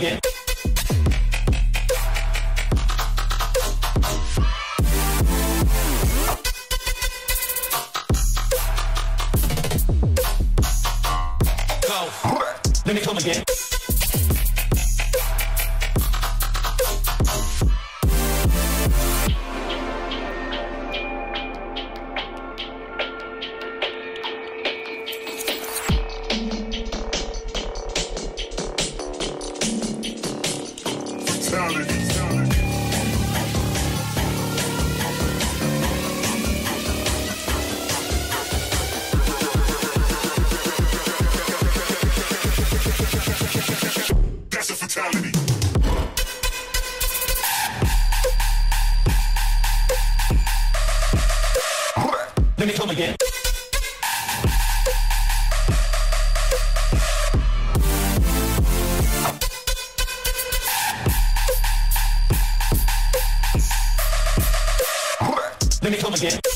again. Go. Let me come again. That's a fatality. Let me come again. Let me come again.